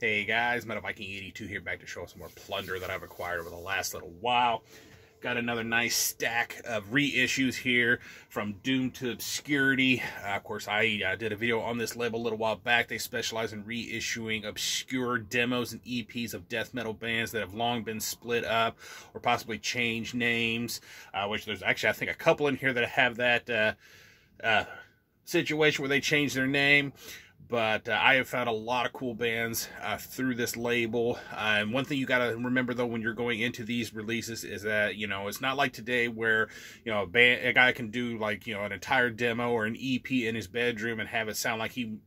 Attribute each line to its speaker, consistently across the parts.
Speaker 1: Hey guys, Metal Viking 82 here, back to show some more plunder that I've acquired over the last little while. Got another nice stack of reissues here from Doomed to Obscurity. Uh, of course, I uh, did a video on this label a little while back. They specialize in reissuing obscure demos and EPs of death metal bands that have long been split up or possibly changed names, uh, which there's actually, I think, a couple in here that have that uh, uh, situation where they change their name but uh, I have found a lot of cool bands uh, through this label. Uh, and one thing you got to remember though when you're going into these releases is that you know it's not like today where you know a, band, a guy can do like you know an entire demo or an EP in his bedroom and have it sound like he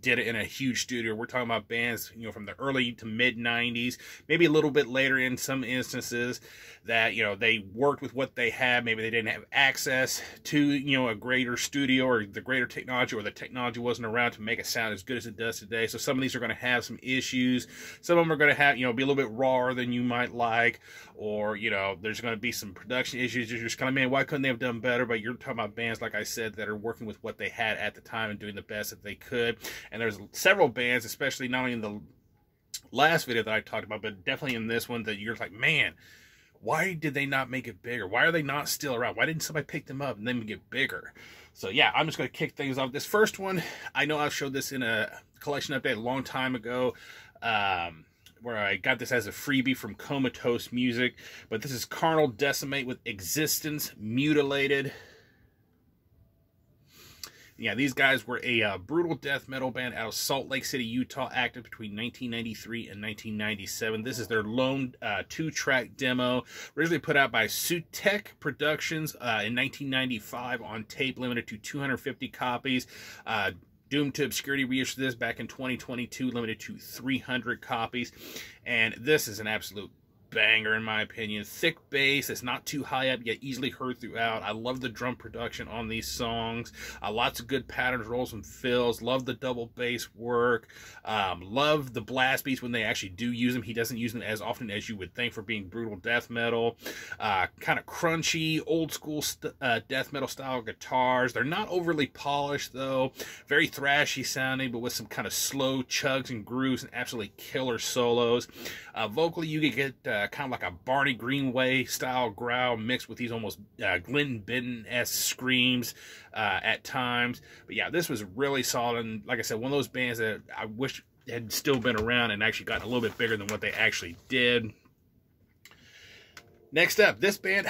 Speaker 1: did it in a huge studio. We're talking about bands, you know, from the early to mid 90s, maybe a little bit later in some instances that, you know, they worked with what they had. Maybe they didn't have access to, you know, a greater studio or the greater technology or the technology wasn't around to make it sound as good as it does today. So some of these are going to have some issues. Some of them are going to have, you know, be a little bit rawer than you might like or, you know, there's going to be some production issues. You're just kind of, man, why couldn't they have done better? But you're talking about bands, like I said, that are working with what they had at the time and doing the best that they could. And there's several bands, especially not only in the last video that I talked about, but definitely in this one that you're like, man, why did they not make it bigger? Why are they not still around? Why didn't somebody pick them up and then get bigger? So yeah, I'm just going to kick things off. This first one, I know I showed this in a collection update a long time ago. Um, where I got this as a freebie from Comatose Music, but this is Carnal Decimate with Existence Mutilated yeah, these guys were a uh, brutal death metal band out of Salt Lake City, Utah, active between 1993 and 1997. This is their lone uh, two-track demo, originally put out by Sutek Productions uh, in 1995 on tape, limited to 250 copies. Uh, Doomed to Obscurity reissued this back in 2022, limited to 300 copies. And this is an absolute banger in my opinion. Thick bass, it's not too high up yet easily heard throughout. I love the drum production on these songs. Uh, lots of good patterns, rolls, and fills. Love the double bass work. Um, love the blast beats when they actually do use them. He doesn't use them as often as you would think for being brutal death metal. Uh, kind of crunchy, old school uh, death metal style guitars. They're not overly polished though. Very thrashy sounding, but with some kind of slow chugs and grooves and absolutely killer solos. Uh, vocally, you could get uh, kind of like a Barney Greenway style growl mixed with these almost uh, Glenn Benton-esque screams uh, at times. But yeah, this was really solid. And like I said, one of those bands that I wish had still been around and actually gotten a little bit bigger than what they actually did. Next up, this band,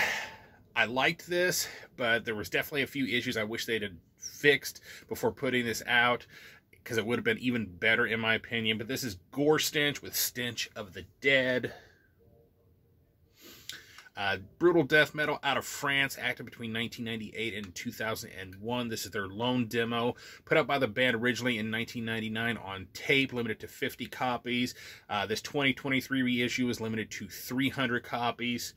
Speaker 1: I liked this, but there was definitely a few issues I wish they'd had fixed before putting this out because it would have been even better in my opinion. But this is Gore Stench with Stench of the Dead. Uh, brutal death metal out of France, active between 1998 and 2001. This is their lone demo, put out by the band originally in 1999 on tape, limited to 50 copies. Uh, this 2023 reissue is limited to 300 copies.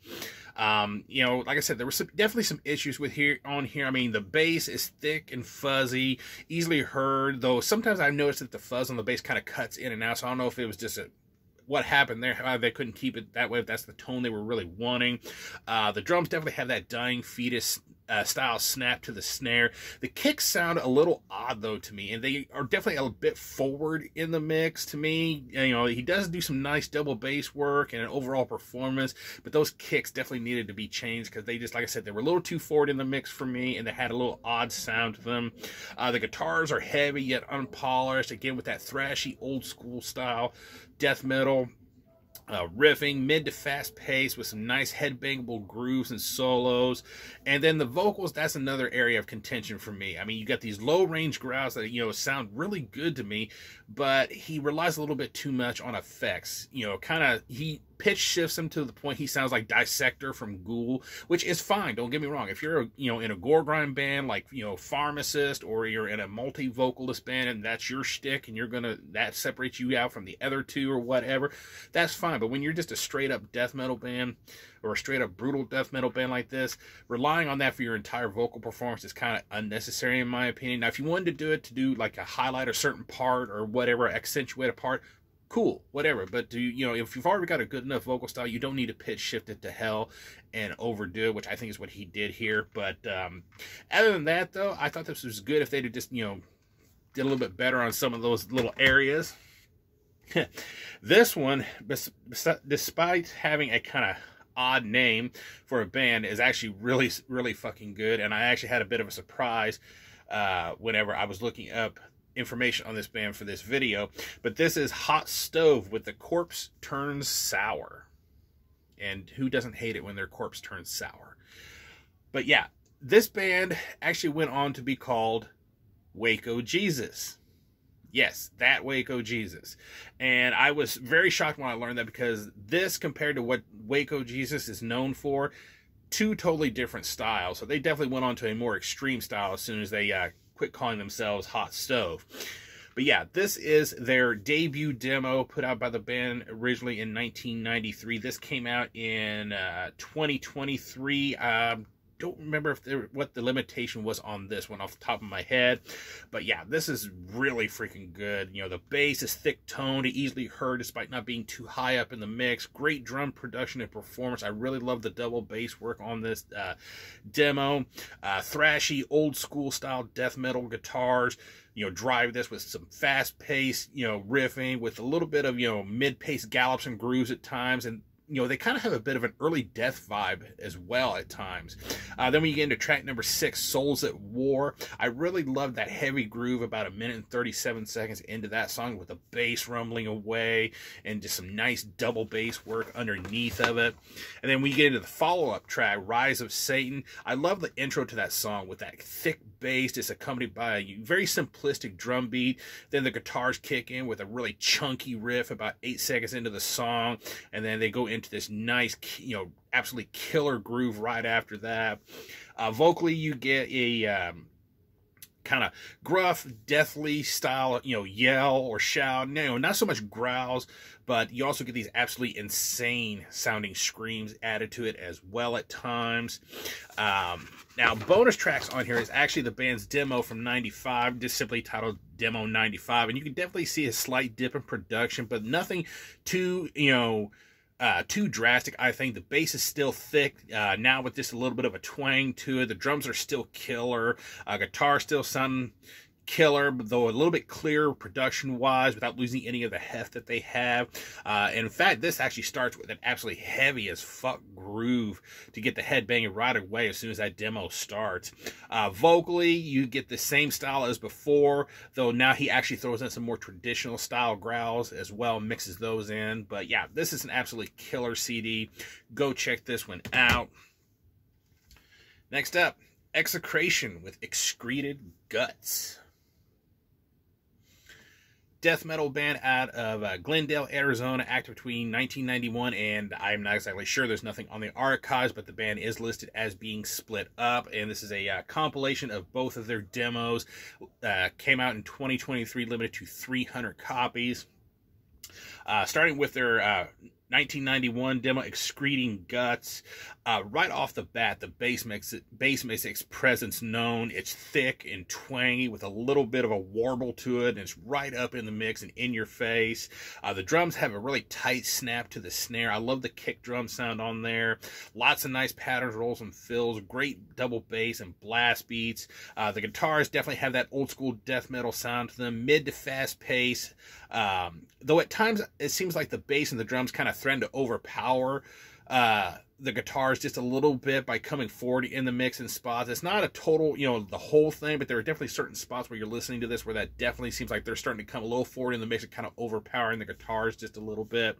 Speaker 1: Um, you know, like I said, there were some, definitely some issues with here on here. I mean, the bass is thick and fuzzy, easily heard. Though sometimes I've noticed that the fuzz on the bass kind of cuts in and out. So I don't know if it was just a what happened there, how they couldn't keep it that way, if that's the tone they were really wanting. Uh, the drums definitely have that dying fetus uh, style snap to the snare. The kicks sound a little odd though to me, and they are definitely a bit forward in the mix to me. You know, he does do some nice double bass work and an overall performance, but those kicks definitely needed to be changed because they just, like I said, they were a little too forward in the mix for me, and they had a little odd sound to them. Uh, the guitars are heavy yet unpolished, again with that thrashy old school style death metal uh, riffing, mid to fast pace with some nice headbangable grooves and solos. And then the vocals, that's another area of contention for me. I mean, you got these low range growls that, you know, sound really good to me, but he relies a little bit too much on effects. You know, kind of, he pitch shifts him to the point he sounds like Dissector from Ghoul, which is fine. Don't get me wrong. If you're, you know, in a gore grind band like, you know, Pharmacist or you're in a multi vocalist band and that's your shtick and you're to, that separates you out from the other two or whatever, that's fine. But when you're just a straight up death metal band or a straight up brutal death metal band like this, relying on that for your entire vocal performance is kind of unnecessary in my opinion. Now, if you wanted to do it to do like a highlight a certain part or whatever, accentuate a part, cool, whatever. But do you, you know, if you've already got a good enough vocal style, you don't need to pitch shift it to hell and overdo it, which I think is what he did here. But um, other than that, though, I thought this was good if they'd just, you know, did a little bit better on some of those little areas. this one, despite having a kind of odd name for a band, is actually really, really fucking good. And I actually had a bit of a surprise uh, whenever I was looking up information on this band for this video. But this is Hot Stove with the Corpse Turns Sour. And who doesn't hate it when their corpse turns sour? But yeah, this band actually went on to be called Waco Jesus. Yes, that Waco Jesus. And I was very shocked when I learned that because this, compared to what Waco Jesus is known for, two totally different styles. So they definitely went on to a more extreme style as soon as they uh, quit calling themselves Hot Stove. But yeah, this is their debut demo put out by the band originally in 1993. This came out in uh, 2023. Um, don't remember if there, what the limitation was on this one off the top of my head. But yeah, this is really freaking good. You know, the bass is thick toned, easily heard despite not being too high up in the mix. Great drum production and performance. I really love the double bass work on this uh, demo. Uh, thrashy, old school style death metal guitars you know, drive this with some fast paced, you know, riffing with a little bit of, you know, mid paced gallops and grooves at times. And you know, they kind of have a bit of an early death vibe as well at times. Uh, then when you get into track number six, Souls at War, I really love that heavy groove about a minute and 37 seconds into that song with the bass rumbling away and just some nice double bass work underneath of it. And then we get into the follow up track, Rise of Satan, I love the intro to that song with that thick bass just accompanied by a very simplistic drum beat. Then the guitars kick in with a really chunky riff about eight seconds into the song. And then they go in into this nice, you know, absolutely killer groove right after that. Uh, vocally, you get a um, kind of gruff, deathly style, you know, yell or shout. You know, not so much growls, but you also get these absolutely insane sounding screams added to it as well at times. Um, now, bonus tracks on here is actually the band's demo from 95, just simply titled Demo 95. And you can definitely see a slight dip in production, but nothing too, you know, uh, too drastic. I think the bass is still thick uh, now with just a little bit of a twang to it. The drums are still killer. Uh, guitar still sounding killer, though a little bit clearer production wise without losing any of the heft that they have. Uh, in fact, this actually starts with an absolutely heavy as fuck groove to get the head banging right away as soon as that demo starts. Uh, vocally, you get the same style as before, though now he actually throws in some more traditional style growls as well, mixes those in. But yeah, this is an absolutely killer CD. Go check this one out. Next up, Execration with Excreted Guts death metal band out of uh, Glendale, Arizona, active between 1991 and I'm not exactly sure. There's nothing on the archives, but the band is listed as being split up. And this is a uh, compilation of both of their demos. Uh, came out in 2023, limited to 300 copies. Uh, starting with their uh, 1991 demo excreting guts. Uh, right off the bat the bass makes it bass makes its presence known. It's thick and twangy with a little bit of a warble to it and it's right up in the mix and in your face. Uh, the drums have a really tight snap to the snare. I love the kick drum sound on there. Lots of nice patterns rolls and fills. Great double bass and blast beats. Uh, the guitars definitely have that old school death metal sound to them mid to fast pace. Um, though at times it seems like the bass and the drums kind of threaten to overpower uh, the guitars just a little bit by coming forward in the mix in spots. It's not a total, you know, the whole thing, but there are definitely certain spots where you're listening to this where that definitely seems like they're starting to come a little forward in the mix and kind of overpowering the guitars just a little bit.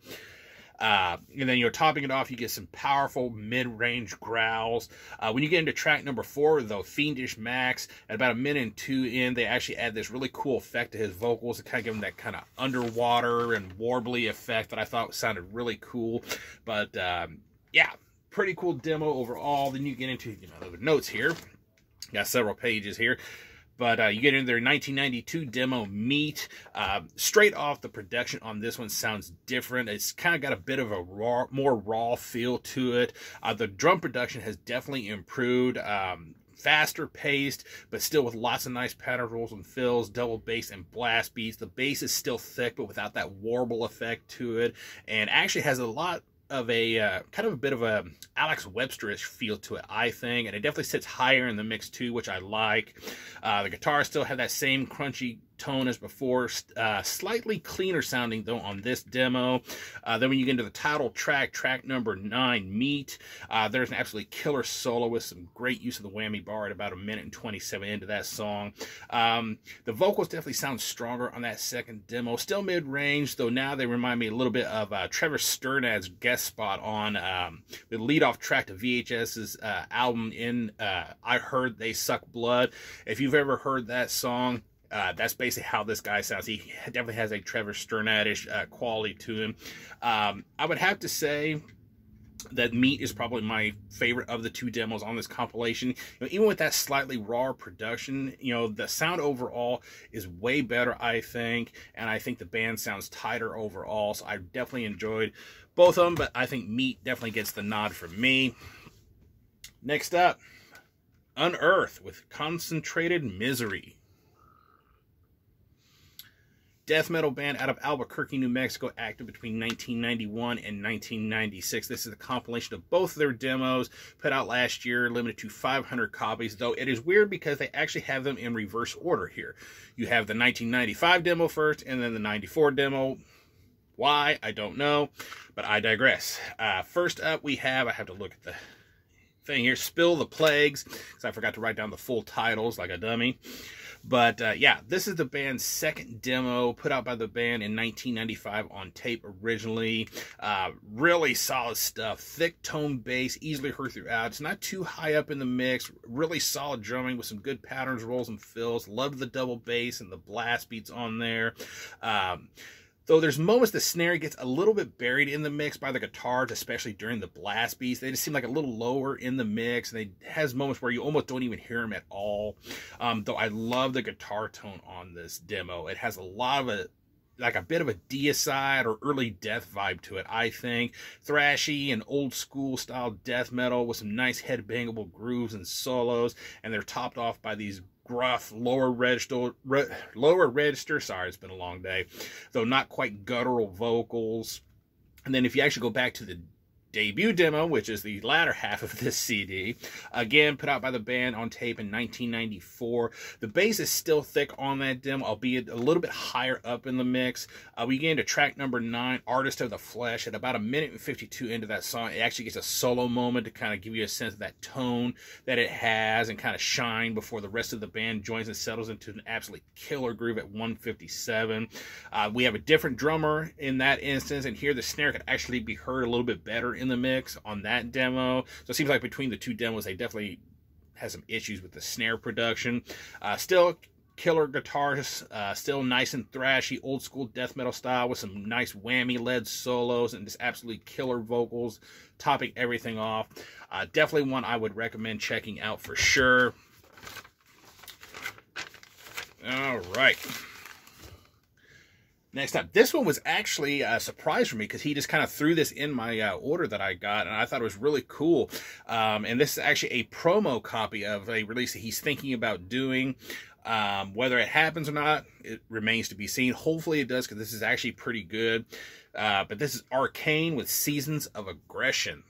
Speaker 1: Uh, and then you're topping it off, you get some powerful mid-range growls. Uh, when you get into track number four, though, Fiendish Max, at about a minute and two in, they actually add this really cool effect to his vocals to kind of give him that kind of underwater and warbly effect that I thought sounded really cool. But um, yeah, pretty cool demo overall. Then you get into you know the notes here. Got several pages here. But uh, you get into their 1992 demo, Meat. Uh, straight off, the production on this one sounds different. It's kind of got a bit of a raw, more raw feel to it. Uh, the drum production has definitely improved. Um, faster paced, but still with lots of nice pattern rolls and fills, double bass and blast beats. The bass is still thick, but without that warble effect to it, and actually has a lot of a uh, kind of a bit of a Alex Websterish feel to it, I think, and it definitely sits higher in the mix too, which I like. Uh, the guitars still have that same crunchy tone as before. Uh, slightly cleaner sounding, though, on this demo. Uh, then when you get into the title track, track number nine, Meat, uh, there's an absolutely killer solo with some great use of the whammy bar at about a minute and 27 into that song. Um, the vocals definitely sound stronger on that second demo. Still mid-range, though now they remind me a little bit of uh, Trevor Strnad's guest spot on um, the lead-off track to VHS's uh, album in uh, I Heard They Suck Blood. If you've ever heard that song, uh, that's basically how this guy sounds. He definitely has a Trevor Strnadish uh, quality to him. Um, I would have to say that Meat is probably my favorite of the two demos on this compilation. You know, even with that slightly raw production, you know, the sound overall is way better, I think, and I think the band sounds tighter overall, so I definitely enjoyed both of them, but I think Meat definitely gets the nod from me. Next up, Unearth with Concentrated Misery death metal band out of Albuquerque, New Mexico, active between 1991 and 1996. This is a compilation of both their demos put out last year, limited to 500 copies, though it is weird because they actually have them in reverse order here. You have the 1995 demo first, and then the 94 demo. Why? I don't know, but I digress. Uh, first up, we have, I have to look at the thing here, Spill the Plagues, because I forgot to write down the full titles like a dummy. But uh, yeah, this is the band's second demo put out by the band in 1995 on tape originally. Uh, really solid stuff. Thick tone bass, easily heard throughout. It's not too high up in the mix. Really solid drumming with some good patterns, rolls, and fills. Loved the double bass and the blast beats on there. Um, Though there's moments the snare gets a little bit buried in the mix by the guitars, especially during the blast beats. They just seem like a little lower in the mix. And they has moments where you almost don't even hear them at all. Um, though I love the guitar tone on this demo. It has a lot of a like a bit of a deicide or early death vibe to it, I think. Thrashy and old school style death metal with some nice headbangable grooves and solos, and they're topped off by these gruff, lower register, re, lower register, sorry, it's been a long day, though not quite guttural vocals. And then if you actually go back to the debut demo, which is the latter half of this CD. Again, put out by the band on tape in 1994. The bass is still thick on that demo, albeit a little bit higher up in the mix. Uh, we get into track number nine, Artist of the Flesh, at about a minute and 52 into that song. It actually gets a solo moment to kind of give you a sense of that tone that it has and kind of shine before the rest of the band joins and settles into an absolutely killer groove at 157. Uh, we have a different drummer in that instance, and here the snare could actually be heard a little bit better in the mix on that demo. So it seems like between the two demos, they definitely had some issues with the snare production. Uh, still killer guitars, uh, still nice and thrashy, old school death metal style with some nice whammy led solos and just absolutely killer vocals, topping everything off. Uh, definitely one I would recommend checking out for sure. All right. Next up, this one was actually a surprise for me because he just kind of threw this in my uh, order that I got, and I thought it was really cool. Um, and this is actually a promo copy of a release that he's thinking about doing. Um, whether it happens or not, it remains to be seen. Hopefully it does because this is actually pretty good. Uh, but this is Arcane with Seasons of Aggression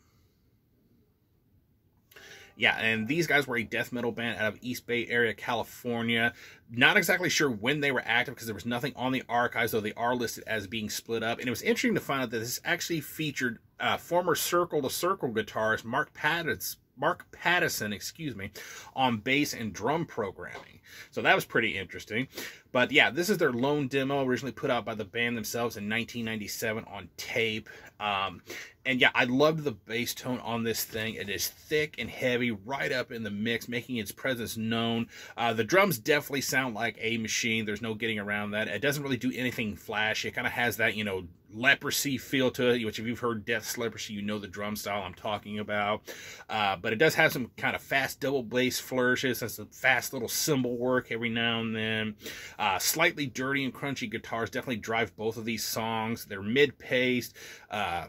Speaker 1: yeah, and these guys were a death metal band out of East Bay Area, California. Not exactly sure when they were active because there was nothing on the archives, though they are listed as being split up. And it was interesting to find out that this actually featured uh, former Circle II Circle guitarist Mark Pattis, Mark Pattison, excuse me, on bass and drum programming. So that was pretty interesting. But yeah, this is their lone demo, originally put out by the band themselves in 1997 on tape. Um, and yeah, I loved the bass tone on this thing. It is thick and heavy, right up in the mix, making its presence known. Uh, the drums definitely sound like a machine. There's no getting around that. It doesn't really do anything flashy. It kind of has that, you know, leprosy feel to it, which if you've heard Death's Leprosy, you know the drum style I'm talking about. Uh, but it does have some kind of fast double bass flourishes and some fast little cymbal work every now and then. Uh, slightly dirty and crunchy guitars definitely drive both of these songs. They're mid-paced. Uh,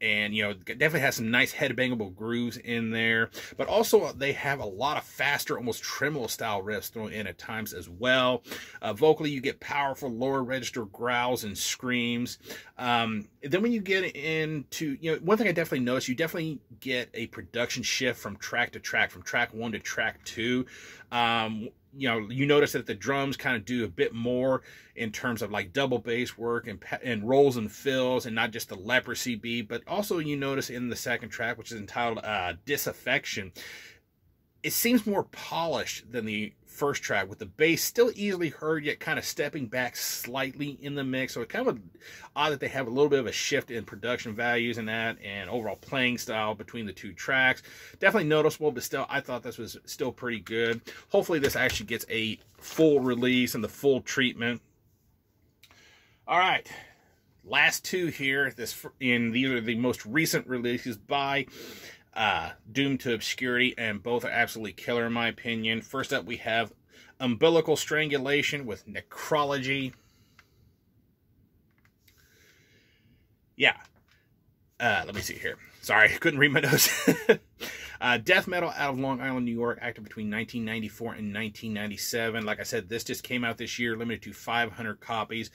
Speaker 1: and you know definitely has some nice headbangable grooves in there but also they have a lot of faster almost tremolo style riffs thrown in at times as well uh, vocally you get powerful lower register growls and screams um, then when you get into you know one thing i definitely noticed you definitely get a production shift from track to track from track one to track two um, you know, you notice that the drums kind of do a bit more in terms of like double bass work and and rolls and fills, and not just the leprosy beat, but also you notice in the second track, which is entitled uh, "Disaffection," it seems more polished than the first track with the bass still easily heard yet kind of stepping back slightly in the mix. So it's kind of odd that they have a little bit of a shift in production values and that and overall playing style between the two tracks. Definitely noticeable but still i thought this was still pretty good. Hopefully this actually gets a full release and the full treatment. All right last two here. This in these are the most recent releases by uh, Doomed to Obscurity, and both are absolutely killer in my opinion. First up, we have Umbilical Strangulation with Necrology. Yeah. Uh, let me see here. Sorry, couldn't read my notes. uh, death metal out of Long Island, New York, active between 1994 and 1997. Like I said, this just came out this year, limited to 500 copies.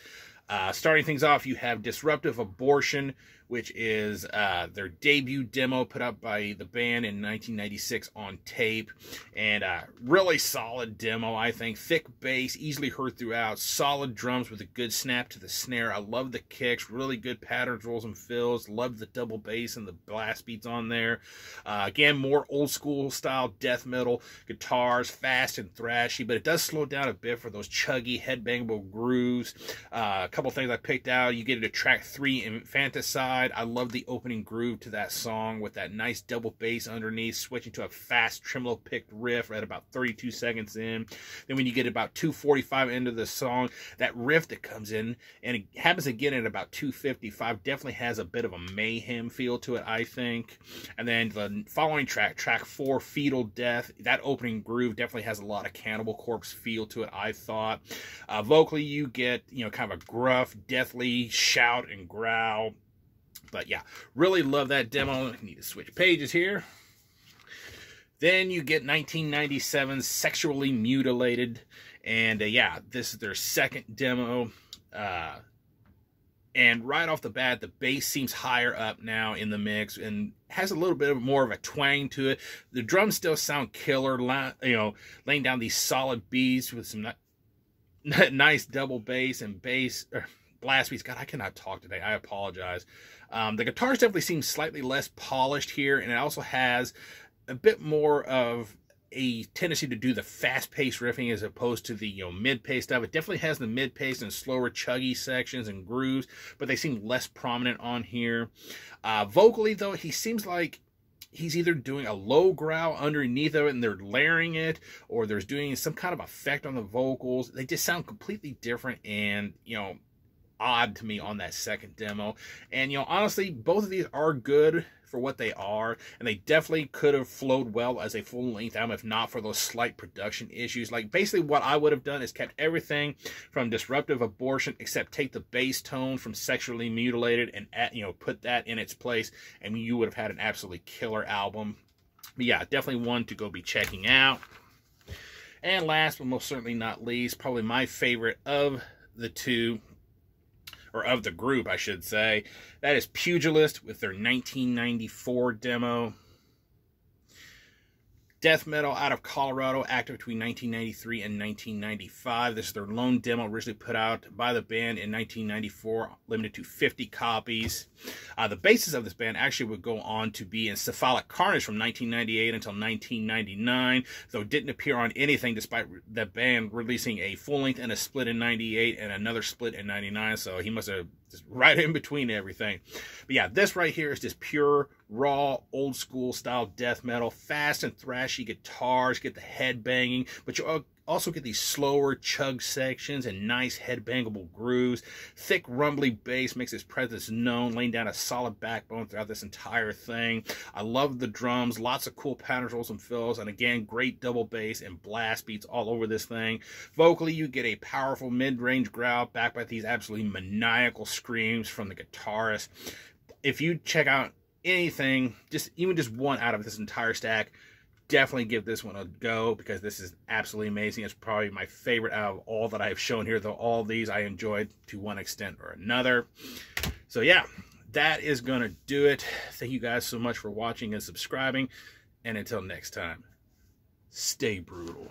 Speaker 1: Uh, starting things off, you have Disruptive Abortion, which is uh, their debut demo put up by the band in 1996 on tape. And uh, really solid demo, I think. Thick bass, easily heard throughout. Solid drums with a good snap to the snare. I love the kicks. Really good patterns, rolls, and fills. Love the double bass and the blast beats on there. Uh, again, more old school style death metal guitars, fast and thrashy, but it does slow down a bit for those chuggy, headbangable grooves. Uh, a couple things I picked out. You get into track three, Infanticide side. I love the opening groove to that song with that nice double bass underneath, switching to a fast tremolo picked riff at about 32 seconds in. Then when you get about 245 into the song, that riff that comes in, and it happens again at about 255, definitely has a bit of a mayhem feel to it, I think. And then the following track, track four, Fetal Death, that opening groove definitely has a lot of Cannibal Corpse feel to it, I thought. Uh, vocally, you get, you know, kind of a gruff, deathly shout and growl but yeah, really love that demo. I need to switch pages here. Then you get 1997 Sexually Mutilated. And uh, yeah, this is their second demo. Uh, and right off the bat, the bass seems higher up now in the mix and has a little bit of more of a twang to it. The drums still sound killer, you know, laying down these solid beats with some nice double bass and bass, or blast beats. God, I cannot talk today. I apologize. Um, the guitars definitely seem slightly less polished here, and it also has a bit more of a tendency to do the fast-paced riffing as opposed to the you know mid-paced stuff. It definitely has the mid-paced and slower chuggy sections and grooves, but they seem less prominent on here. Uh, vocally, though, he seems like he's either doing a low growl underneath of it and they're layering it, or there's doing some kind of effect on the vocals. They just sound completely different, and you know odd to me on that second demo. And, you know, honestly, both of these are good for what they are, and they definitely could have flowed well as a full length album if not for those slight production issues. Like, basically, what I would have done is kept everything from Disruptive Abortion except take the bass tone from Sexually Mutilated and, you know, put that in its place, and you would have had an absolutely killer album. But yeah, definitely one to go be checking out. And last but most certainly not least, probably my favorite of the two or of the group, I should say. That is Pugilist with their 1994 demo death metal out of Colorado, active between 1993 and 1995. This is their lone demo, originally put out by the band in 1994, limited to 50 copies. Uh, the basis of this band actually would go on to be in Cephalic Carnage from 1998 until 1999, though didn't appear on anything despite the band releasing a full length and a split in 98 and another split in 99, so he must have right in between everything. But yeah, this right here is just pure, raw, old school style death metal, fast and thrashy guitars, get the head banging, but you also get these slower chug sections and nice headbangable grooves. Thick rumbly bass makes its presence known, laying down a solid backbone throughout this entire thing. I love the drums, lots of cool patterns, rolls, and fills, and again, great double bass and blast beats all over this thing. Vocally, you get a powerful mid-range growl backed by these absolutely maniacal screams from the guitarist. If you check out anything, just even just one out of this entire stack, definitely give this one a go because this is absolutely amazing. It's probably my favorite out of all that I've shown here, though all these I enjoyed to one extent or another. So yeah, that is going to do it. Thank you guys so much for watching and subscribing. And until next time, stay brutal.